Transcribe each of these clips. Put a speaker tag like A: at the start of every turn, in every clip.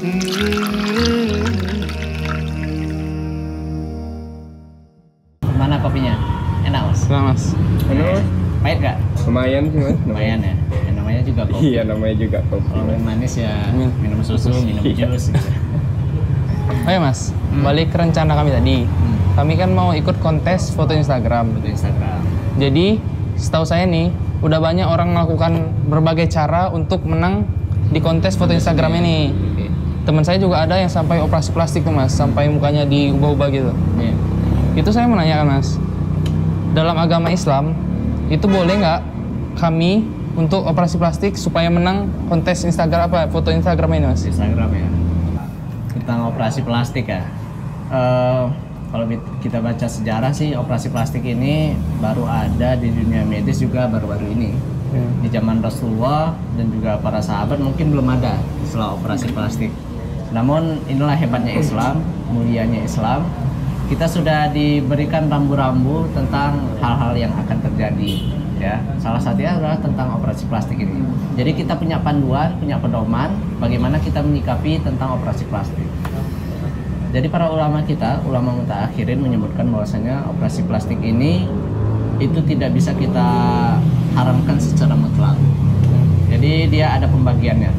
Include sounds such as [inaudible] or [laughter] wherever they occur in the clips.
A: Mana kopinya? Enak mas. Enak mas. Enak. Pahit gak? Lumayan sih mas.
B: Lumayan ya. ya. Namanya juga kopi.
A: Iya namanya juga kopi.
B: Kalau minum manis ya
C: iya.
B: minum susu, minum
A: iya.
B: jus. [laughs] Gitu.
C: ya mas,
B: hmm.
C: balik ke rencana kami tadi.
B: Hmm.
C: Kami kan mau ikut kontes foto Instagram.
B: Foto Instagram.
C: Jadi setahu saya nih, udah banyak orang melakukan berbagai cara untuk menang di kontes foto Instagram ini. Teman saya juga ada yang sampai operasi plastik tuh mas, sampai mukanya diubah-ubah gitu.
B: Iya.
C: Itu saya mau nanya mas, dalam agama Islam itu boleh nggak kami untuk operasi plastik supaya menang kontes Instagram apa foto Instagram ini mas?
B: Instagram ya. Tentang operasi plastik ya. Eh, kalau kita baca sejarah sih operasi plastik ini baru ada di dunia medis juga baru-baru ini. Di zaman Rasulullah dan juga para sahabat mungkin belum ada setelah operasi plastik namun inilah hebatnya Islam mulianya Islam. Kita sudah diberikan rambu-rambu tentang hal-hal yang akan terjadi ya. Salah satunya adalah tentang operasi plastik ini. Jadi kita punya panduan punya pedoman bagaimana kita menyikapi tentang operasi plastik. Jadi para ulama kita ulama mutakhirin menyebutkan bahwasanya operasi plastik ini itu tidak bisa kita haramkan secara mutlak. Jadi dia ada pembagiannya.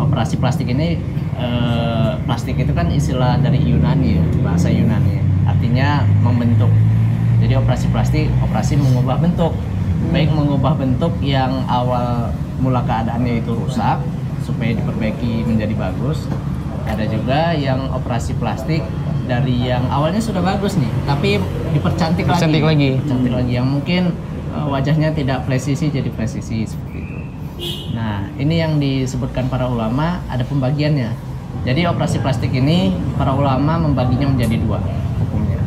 B: Operasi plastik ini eh, plastik itu kan istilah dari Yunani ya, bahasa Yunani. Artinya membentuk. Jadi operasi plastik operasi mengubah bentuk. Baik mengubah bentuk yang awal mula keadaannya itu rusak supaya diperbaiki menjadi bagus. Ada juga yang operasi plastik dari yang awalnya sudah bagus nih tapi dipercantik lagi.
C: Dipercantik lagi.
B: Dipercantik lagi. Yang mungkin eh, wajahnya tidak presisi jadi presisi seperti itu Nah, ini yang disebutkan para ulama ada pembagiannya. Jadi operasi plastik ini para ulama membaginya menjadi dua hukumnya.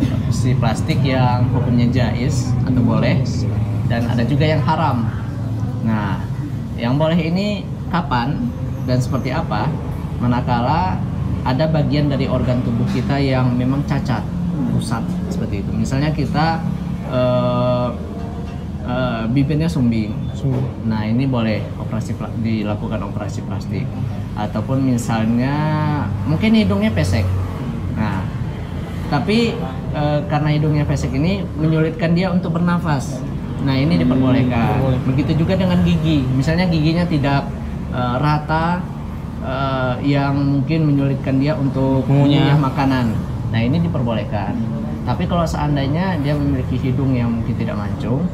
B: Operasi plastik yang hukumnya jais atau boleh dan ada juga yang haram. Nah, yang boleh ini kapan dan seperti apa? Manakala ada bagian dari organ tubuh kita yang memang cacat, rusak seperti itu. Misalnya kita eh, eh, bibirnya sumbing, Nah ini boleh operasi dilakukan operasi plastik ataupun misalnya mungkin hidungnya pesek. Nah tapi e, karena hidungnya pesek ini menyulitkan dia untuk bernafas. Nah ini diperbolehkan. Begitu juga dengan gigi. Misalnya giginya tidak e, rata e, yang mungkin menyulitkan dia untuk
C: Mengunyah.
B: makanan. Nah ini diperbolehkan. Tapi kalau seandainya dia memiliki hidung yang mungkin tidak mancung,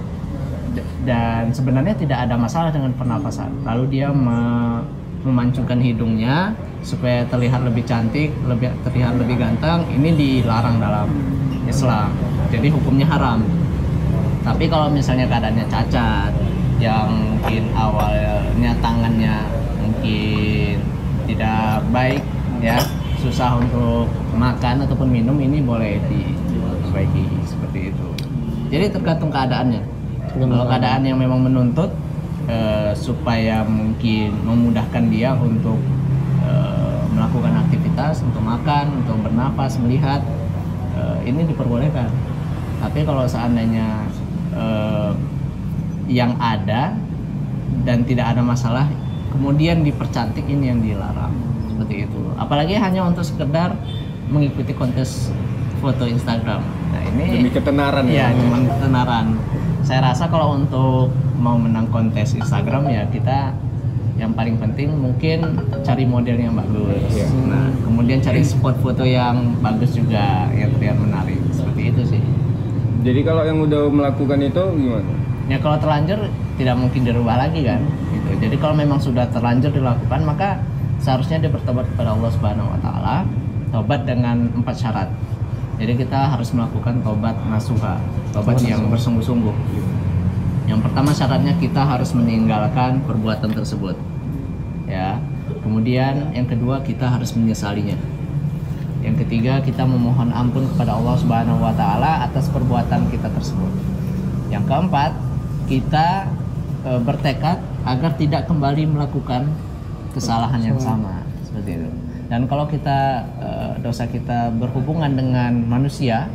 B: dan sebenarnya tidak ada masalah dengan pernapasan. Lalu dia me- memancungkan hidungnya supaya terlihat lebih cantik, lebih terlihat lebih ganteng. Ini dilarang dalam Islam. Jadi hukumnya haram. Tapi kalau misalnya keadaannya cacat, yang mungkin awalnya tangannya mungkin tidak baik, ya susah untuk makan ataupun minum, ini boleh diperbaiki seperti itu. Jadi tergantung keadaannya. Kalau keadaan yang memang menuntut eh, supaya mungkin memudahkan dia untuk eh, melakukan aktivitas, untuk makan, untuk bernafas, melihat, eh, ini diperbolehkan. Tapi kalau seandainya eh, yang ada dan tidak ada masalah, kemudian dipercantik ini yang dilarang seperti itu. Apalagi hanya untuk sekedar mengikuti kontes foto Instagram. Nah ini
A: demi ketenaran
B: Iya,
A: ya
B: cuma ketenaran. Saya rasa kalau untuk mau menang kontes Instagram ya kita yang paling penting mungkin cari model yang bagus.
A: Iya.
B: Nah, kemudian cari spot foto yang bagus juga yang terlihat menarik. Seperti itu sih.
A: jadi kalau yang udah melakukan itu gimana
B: Ya kalau terlanjur tidak mungkin dirubah lagi kan. Gitu. Jadi kalau memang sudah terlanjur dilakukan maka seharusnya dia bertobat kepada Allah Subhanahu wa taala. Tobat dengan empat syarat. Jadi kita harus melakukan tobat nasuha, tobat yang bersungguh-sungguh. Yang pertama syaratnya kita harus meninggalkan perbuatan tersebut. Ya. Kemudian yang kedua kita harus menyesalinya. Yang ketiga kita memohon ampun kepada Allah Subhanahu wa taala atas perbuatan kita tersebut. Yang keempat, kita e, bertekad agar tidak kembali melakukan kesalahan yang sama seperti itu. Dan kalau kita e, dosa kita berhubungan dengan manusia,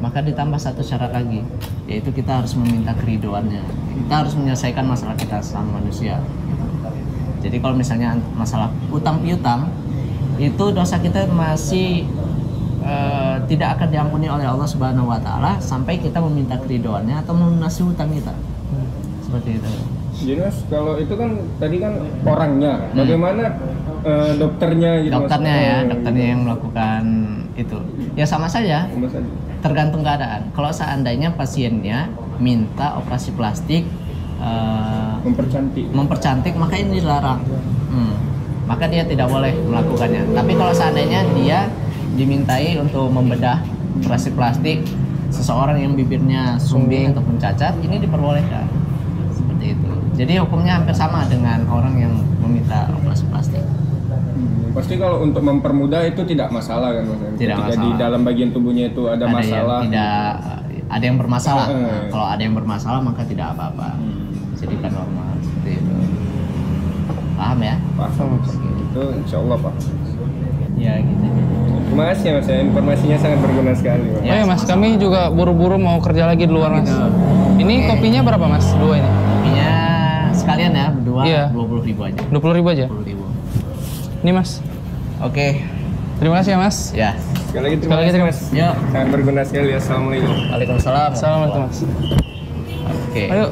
B: maka ditambah satu syarat lagi, yaitu kita harus meminta keridoannya. Kita harus menyelesaikan masalah kita sama manusia. Jadi kalau misalnya masalah utang piutang, itu dosa kita masih eh, tidak akan diampuni oleh Allah Subhanahu wa taala sampai kita meminta keridoannya atau melunasi hutang kita. seperti itu.
A: Jadi mas kalau itu kan tadi kan orangnya, bagaimana eh, dokternya gitu?
B: Dokternya ya,
A: Eh,
B: dokternya yang melakukan itu. Ya sama saja,
A: Mas Adi.
B: tergantung keadaan. Kalau seandainya pasiennya minta operasi plastik eh,
A: mempercantik.
B: mempercantik, maka ini dilarang. Hmm. Maka dia tidak boleh melakukannya. Tapi kalau seandainya dia dimintai untuk membedah operasi plastik seseorang yang bibirnya sumbing ataupun cacat, ini diperbolehkan. Seperti itu. Jadi hukumnya hampir sama dengan orang yang meminta operasi plastik.
A: Hmm, Pasti kalau untuk mempermudah itu tidak masalah kan mas?
B: Tidak
A: Ketika di
B: masalah.
A: dalam bagian tubuhnya itu ada, masalah.
B: yang tidak ada yang bermasalah.
A: Eh.
B: Nah, kalau ada yang bermasalah maka tidak apa-apa.
A: Hmm,
B: Jadikan normal seperti itu. Paham ya?
A: paham. Itu insya Allah pak.
B: Ya gitu.
A: Terima kasih ya mas ya, informasinya sangat berguna sekali. Mas.
B: Ya,
C: oh ya mas, kami juga buru-buru mau kerja lagi di luar mas.
B: Gitu.
C: Ini kopinya berapa mas? Dua ini?
B: Sekalian ya berdua
C: Iya.
B: dua puluh ribu aja.
C: Dua puluh ribu aja.
B: Dua ribu.
C: Ini mas.
B: Oke.
C: Terima kasih ya mas.
B: Ya.
A: Sekali lagi terima
C: Sekali lagi
A: kasih
C: terima
A: mas.
B: Yuk.
A: Sangat berguna sekali. Assalamualaikum.
B: Waalaikumsalam.
C: Assalamualaikum mas.
B: Oke.
C: Ayo